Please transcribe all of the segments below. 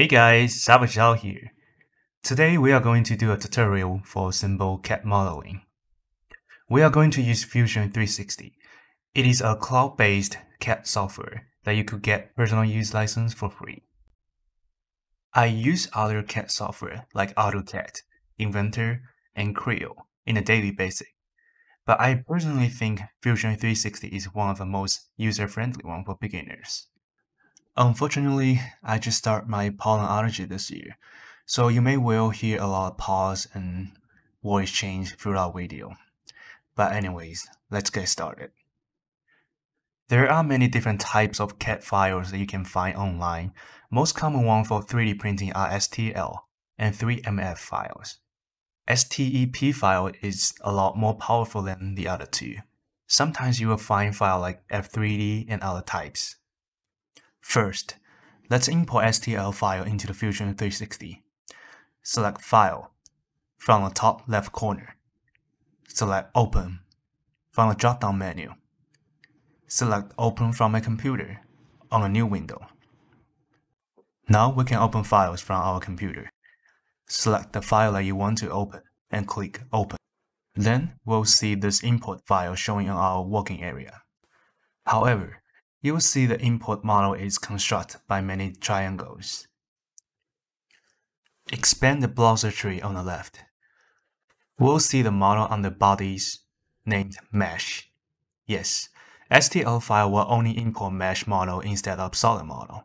Hey guys, Zhao here. Today we are going to do a tutorial for simple CAD modeling. We are going to use Fusion 360. It is a cloud-based CAD software that you could get personal use license for free. I use other CAD software like AutoCAD, Inventor, and Creo in a daily basis, but I personally think Fusion 360 is one of the most user-friendly one for beginners. Unfortunately, I just start my pollen allergy this year, so you may well hear a lot of pause and voice change throughout video. But anyways, let's get started. There are many different types of CAD files that you can find online. Most common one for 3D printing are STL and 3MF files. STEP file is a lot more powerful than the other two. Sometimes you will find file like F3D and other types. First, let's import STL file into the Fusion 360. Select File from the top left corner. Select Open from the drop-down menu. Select Open from a computer on a new window. Now we can open files from our computer. Select the file that you want to open and click Open. Then we'll see this import file showing in our working area. However, you will see the import model is constructed by many triangles. Expand the browser tree on the left. We'll see the model on the bodies named mesh. Yes, STL file will only import mesh model instead of solid model.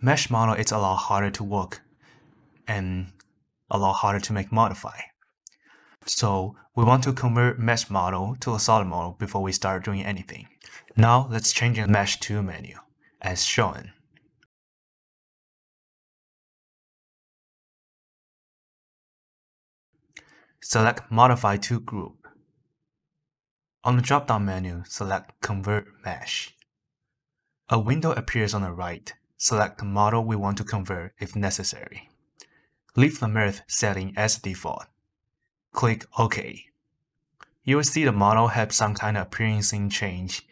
Mesh model is a lot harder to work and a lot harder to make modify. So we want to convert mesh model to a solid model before we start doing anything. Now let's change the Mesh Tool menu, as shown. Select Modify to Group. On the drop-down menu, select Convert Mesh. A window appears on the right. Select the model we want to convert if necessary. Leave the mirth setting as default. Click OK. You will see the model have some kind of appearance change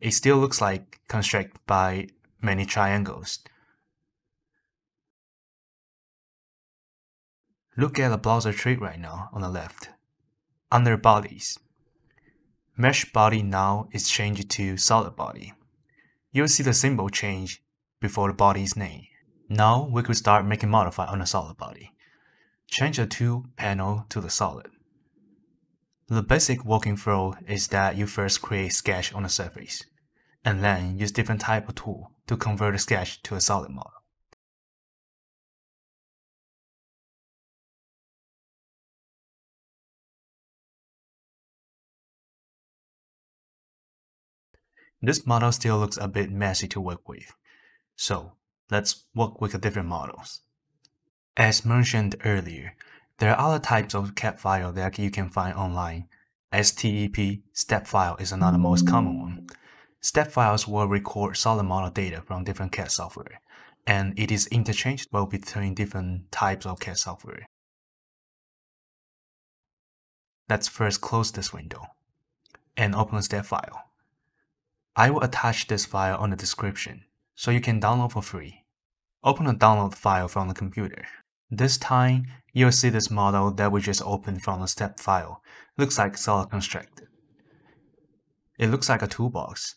it still looks like constructed by many triangles. Look at the browser tree right now on the left. Under bodies. Mesh body now is changed to solid body. You'll see the symbol change before the body's name. Now we could start making modify on the solid body. Change the tool panel to the solid. The basic working flow is that you first create sketch on the surface, and then use different type of tool to convert the sketch to a solid model. This model still looks a bit messy to work with, so let's work with the different models. As mentioned earlier, there are other types of CAD file that you can find online. STEP step file is another most common one. Step files will record solid model data from different CAD software, and it is interchangeable between different types of CAD software. Let's first close this window and open step file. I will attach this file on the description so you can download for free. Open a download file from the computer. This time, you'll see this model that we just opened from the step file. Looks like solid constructed. It looks like a toolbox.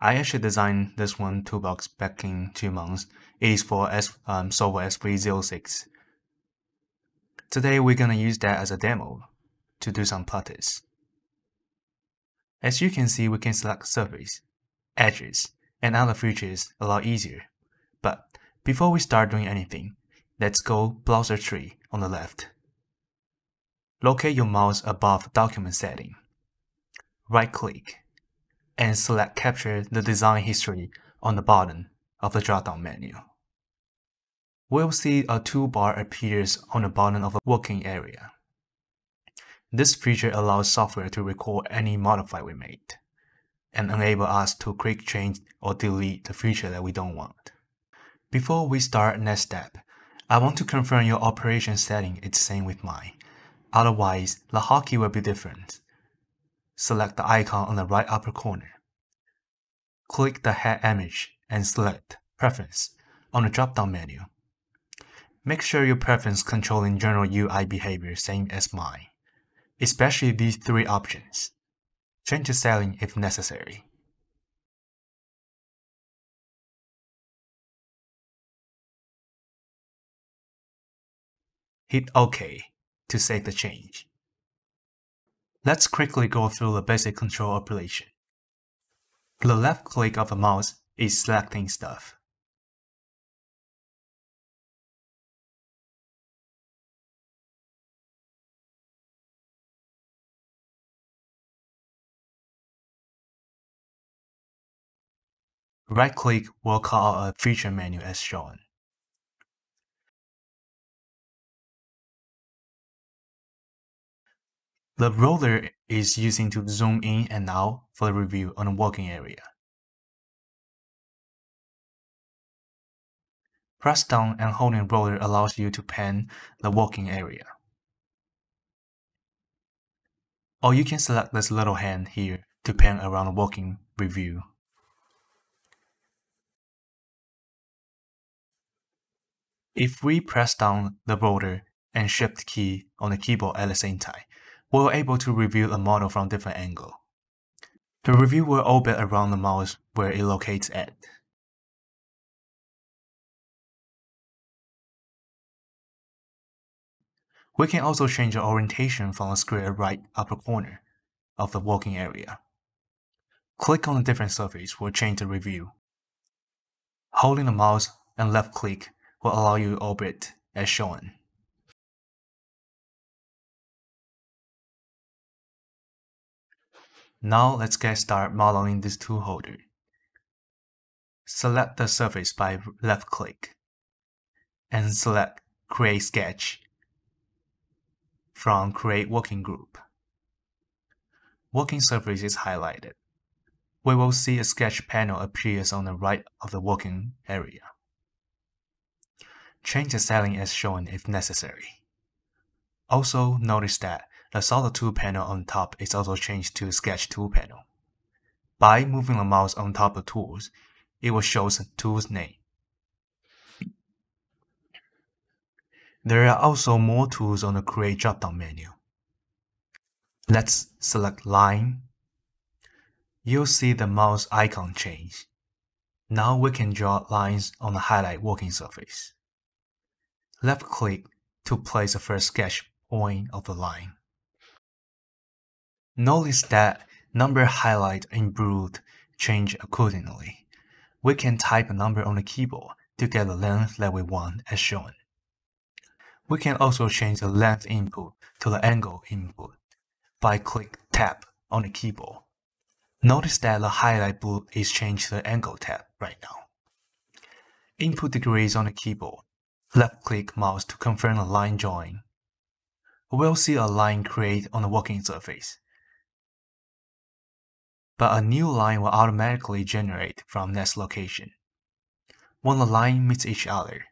I actually designed this one toolbox back in two months. It is for S, um, Sovol SV06. Today we're gonna use that as a demo to do some practice. As you can see, we can select surface, edges, and other features a lot easier. But before we start doing anything, Let's go browser tree on the left. Locate your mouse above document setting. Right click and select capture the design history on the bottom of the drop-down menu. We'll see a toolbar appears on the bottom of the working area. This feature allows software to record any modify we made and enable us to quick change or delete the feature that we don't want. Before we start next step, I want to confirm your operation setting is same with mine. Otherwise, the hotkey will be different. Select the icon on the right upper corner. Click the head image and select Preference on the drop-down menu. Make sure your preference controlling general UI behavior same as mine, especially these three options. Change the setting if necessary. Hit OK to save the change. Let's quickly go through the basic control operation. The left click of the mouse is selecting stuff. Right click will call a feature menu as shown. The roller is using to zoom in and out for the review on the working area. Press down and holding roller allows you to pan the working area. Or you can select this little hand here to pan around the working review. If we press down the roller and shift key on the keyboard at the same time, we're able to review a model from different angle. The review will orbit around the mouse where it locates at. We can also change the orientation from the square right upper corner of the working area. Click on a different surface will change the review. Holding the mouse and left click will allow you to orbit as shown. Now let's get started modeling this tool holder. Select the surface by left click and select Create Sketch from Create Working Group. Working surface is highlighted. We will see a sketch panel appears on the right of the working area. Change the setting as shown if necessary. Also notice that the Solid Tool panel on top is also changed to Sketch Tool panel. By moving the mouse on top of tools, it will show the tool's name. There are also more tools on the Create drop-down menu. Let's select Line. You'll see the mouse icon change. Now we can draw lines on the highlight working surface. Left click to place the first sketch point of the line. Notice that number highlight and bold change accordingly. We can type a number on the keyboard to get the length that we want as shown. We can also change the length input to the angle input by click Tab on the keyboard. Notice that the highlight blue is changed to the angle tab right now. Input degrees on the keyboard. Left click mouse to confirm the line drawing. We'll see a line create on the working surface but a new line will automatically generate from next location. When the line meets each other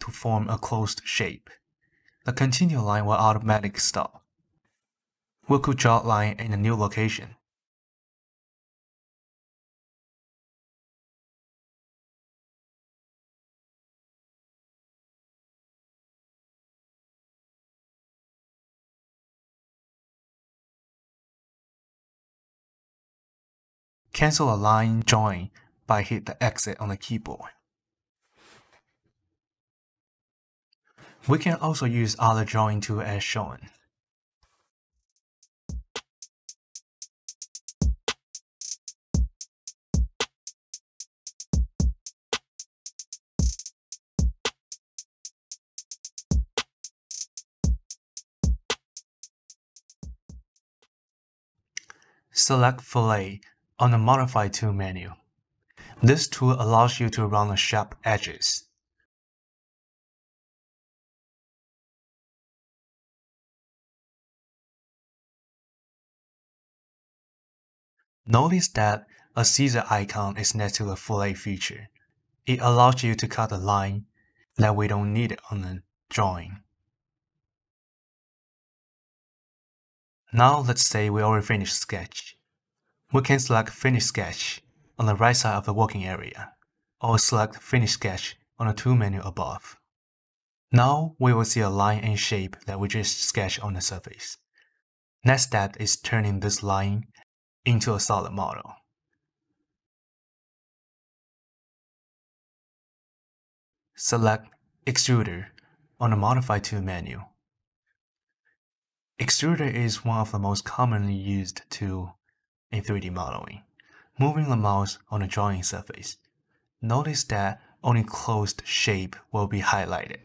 to form a closed shape, the continue line will automatically stop. We could draw a line in a new location Cancel a line join by hit the exit on the keyboard. We can also use other drawing tool as shown. Select Fillet on the Modify Tool menu. This tool allows you to run the sharp edges. Notice that a scissor icon is next to the fillet feature. It allows you to cut a line that we don't need on the drawing. Now let's say we already finished sketch we can select Finish Sketch on the right side of the working area. or select Finish Sketch on the Tool menu above. Now we will see a line and shape that we just sketched on the surface. Next step is turning this line into a solid model. Select Extruder on the Modify Tool menu. Extruder is one of the most commonly used tool in 3D modeling. Moving the mouse on a drawing surface, notice that only closed shape will be highlighted.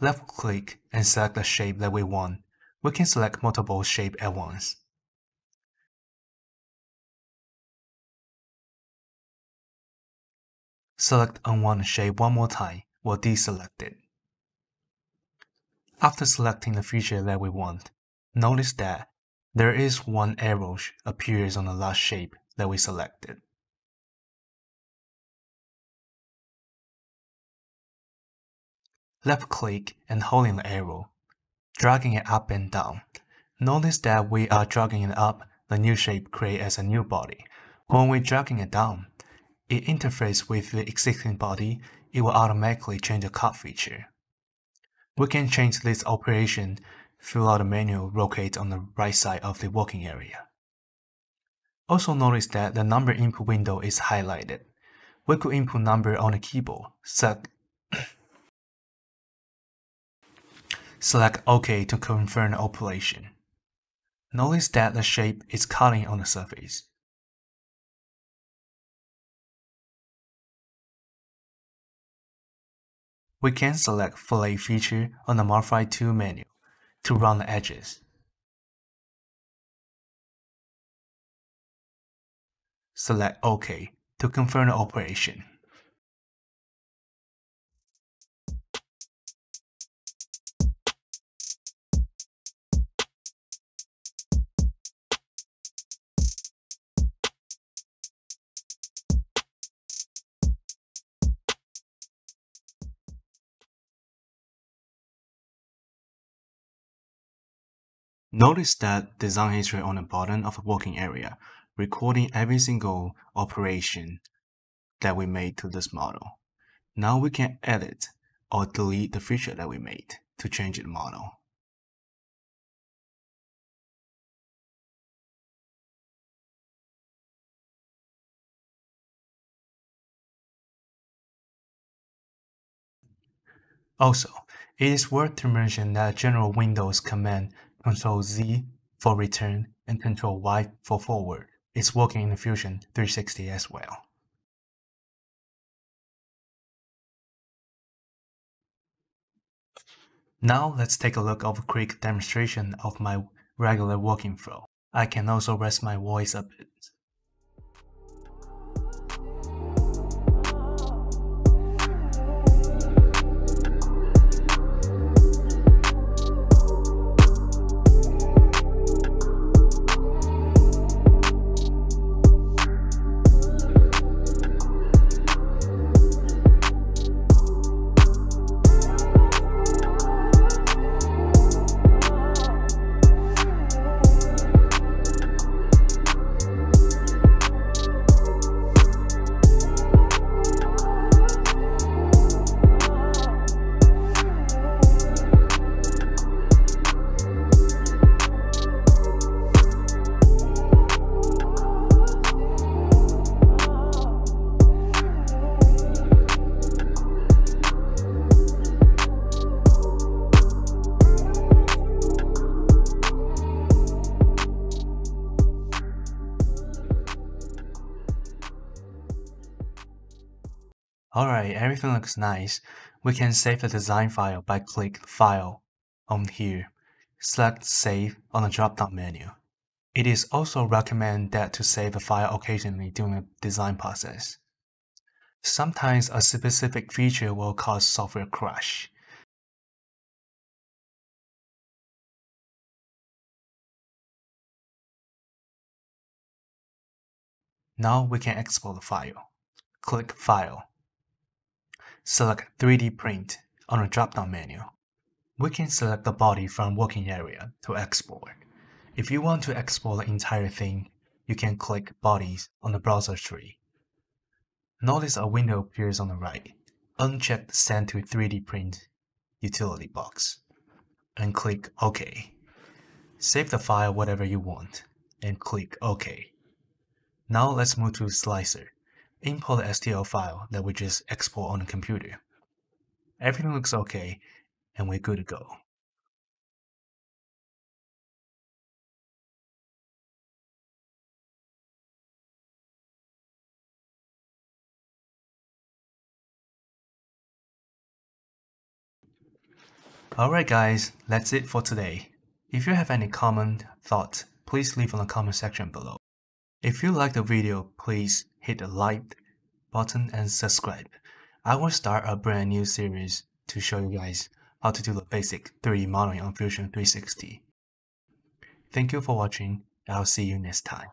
Left click and select the shape that we want. We can select multiple shape at once. Select unwanted shape one more time or deselect it. After selecting the feature that we want, notice that there is one arrow appears on the last shape that we selected. Left click and holding the arrow, dragging it up and down. Notice that we are dragging it up, the new shape creates as a new body. When we're dragging it down, it interfaces with the existing body, it will automatically change the cut feature. We can change this operation throughout the menu rotate on the right side of the working area. Also notice that the number input window is highlighted. We could input number on the keyboard. Select, select OK to confirm the operation. Notice that the shape is cutting on the surface. We can select Fillet feature on the Modify Tool menu to round the edges. Select OK to confirm the operation. Notice that design history on the bottom of the working area, recording every single operation that we made to this model. Now we can edit or delete the feature that we made to change the model. Also, it is worth to mention that general Windows command Control Z for return and Control Y for forward. It's working in Fusion 360 as well. Now let's take a look of a quick demonstration of my regular working flow. I can also rest my voice a bit. Alright, everything looks nice. We can save the design file by click File on here. Select Save on the drop-down menu. It is also recommended that to save the file occasionally during the design process. Sometimes a specific feature will cause software crash. Now we can export the file. Click File Select 3D Print on the drop-down menu. We can select the body from working area to export. If you want to export the entire thing, you can click Bodies on the browser tree. Notice a window appears on the right. Uncheck the Send to 3D Print utility box and click OK. Save the file whatever you want and click OK. Now let's move to Slicer. Import the STL file that we just export on the computer. Everything looks okay and we're good to go. Alright guys, that's it for today. If you have any comment, thought, please leave in the comment section below. If you like the video, please hit the like button and subscribe. I will start a brand new series to show you guys how to do the basic 3D modeling on Fusion 360. Thank you for watching, I'll see you next time.